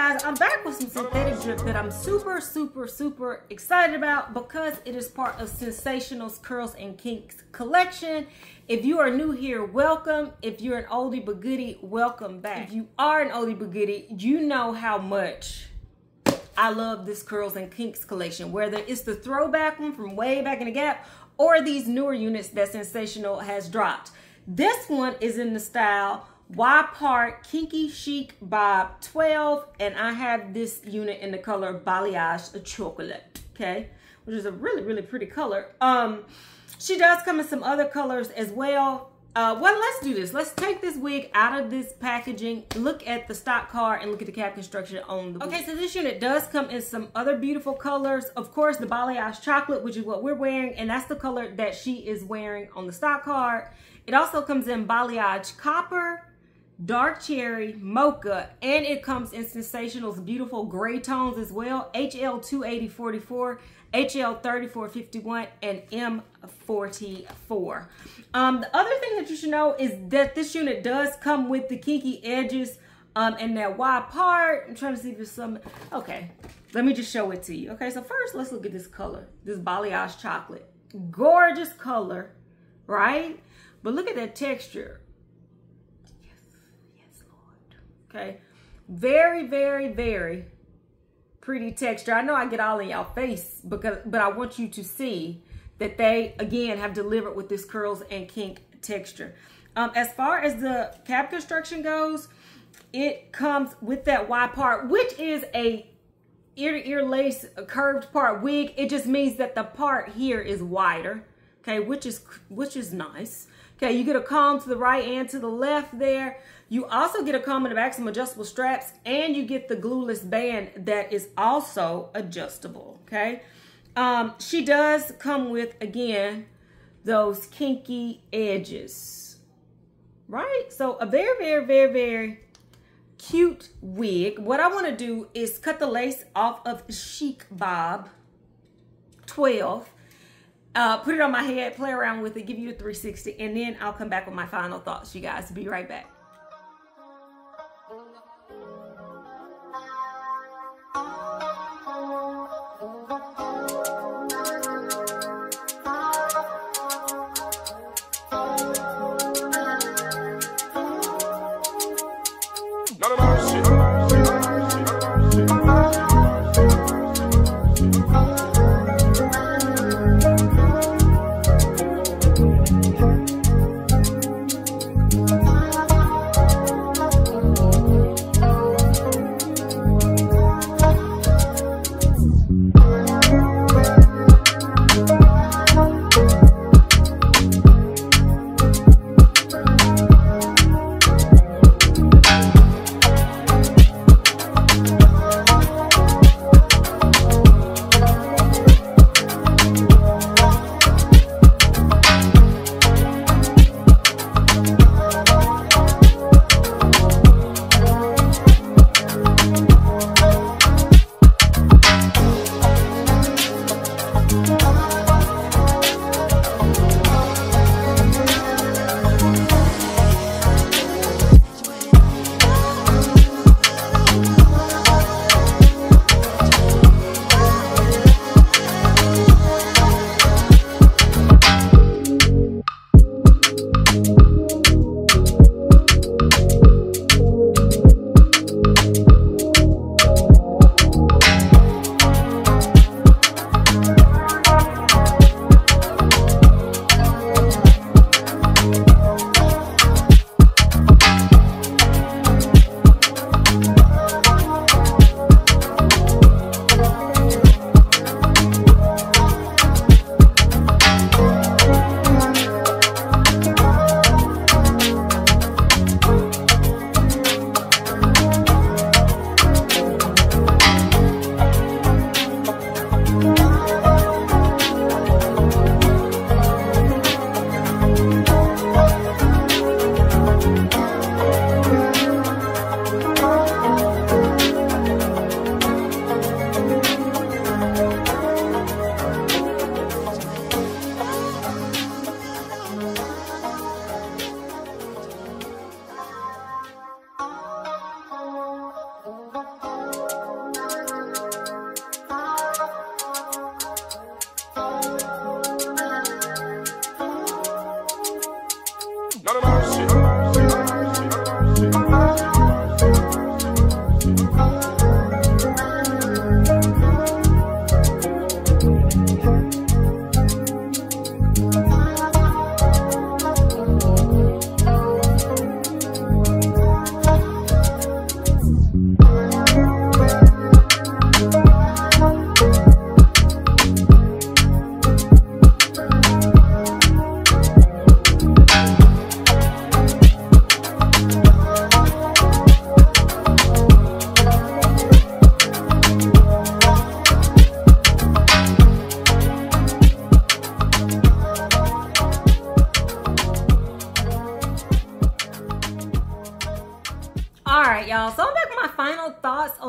guys, I'm back with some synthetic drip that I'm super, super, super excited about because it is part of Sensationnel's Curls and Kinks collection. If you are new here, welcome. If you're an oldie but goodie, welcome back. If you are an oldie but goodie, you know how much I love this Curls and Kinks collection, whether it's the throwback one from way back in the gap or these newer units that Sensationnel has dropped. This one is in the style Y Part Kinky Chic Bob 12, and I have this unit in the color Balayage Chocolate, okay? Which is a really, really pretty color. Um, She does come in some other colors as well. Uh, well, let's do this. Let's take this wig out of this packaging, look at the stock card, and look at the cap construction on the Okay, so this unit does come in some other beautiful colors. Of course, the balayage chocolate, which is what we're wearing, and that's the color that she is wearing on the stock card. It also comes in balayage copper, dark cherry, mocha, and it comes in Sensationnel's beautiful gray tones as well. HL 28044, HL 3451, and M44. Um, the other thing that you should know is that this unit does come with the kinky edges um, and that wide part. I'm trying to see if there's some, okay. Let me just show it to you. Okay, so first let's look at this color, this balayage chocolate. Gorgeous color, right? But look at that texture okay? Very, very, very pretty texture. I know I get all in y'all face, because, but I want you to see that they, again, have delivered with this curls and kink texture. Um, as far as the cap construction goes, it comes with that Y part, which is a ear to ear lace curved part wig. It just means that the part here is wider, okay, which is which is nice. Okay, you get a comb to the right and to the left there. You also get a back, some adjustable straps, and you get the glueless band that is also adjustable, okay? Um, she does come with, again, those kinky edges, right? So a very, very, very, very cute wig. What I want to do is cut the lace off of Chic Bob 12 uh, put it on my head, play around with it, give you a 360, and then I'll come back with my final thoughts, you guys. Be right back.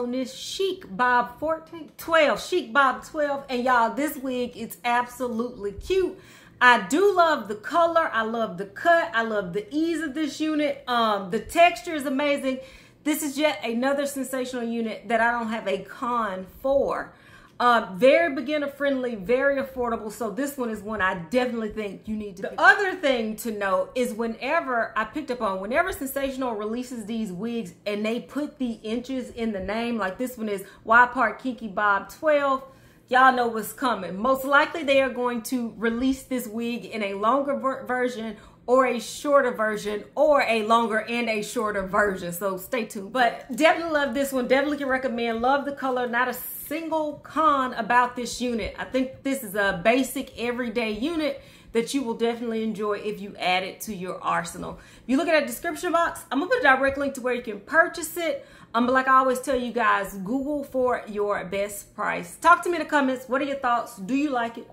On this Chic Bob 14, 12, Chic Bob 12. And y'all, this wig is absolutely cute. I do love the color. I love the cut. I love the ease of this unit. Um, the texture is amazing. This is yet another Sensationnel unit that I don't have a con for. Uh, very beginner friendly, very affordable. So this one is one I definitely think you need to. The other thing to note is whenever I picked up on, whenever Sensationnel releases these wigs and they put the inches in the name, like this one is Y Part Kinky Bob 12, y'all know what's coming. Most likely they are going to release this wig in a longer ver version or a shorter version or a longer and a shorter version. So stay tuned. But definitely love this one. Definitely can recommend. Love the color. Not a single con about this unit. I think this is a basic everyday unit that you will definitely enjoy if you add it to your arsenal. If you look at that description box, I'm gonna put a direct link to where you can purchase it. Um, but like I always tell you guys, Google for your best price. Talk to me in the comments. What are your thoughts? Do you like it?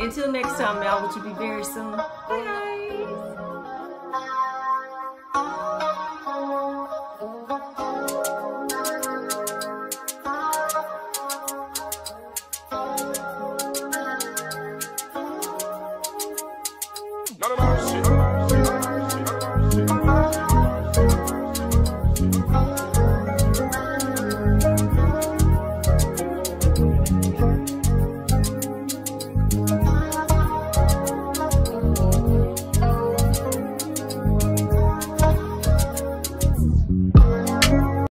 Until next time, y'all, which will be very soon. Bye, guys.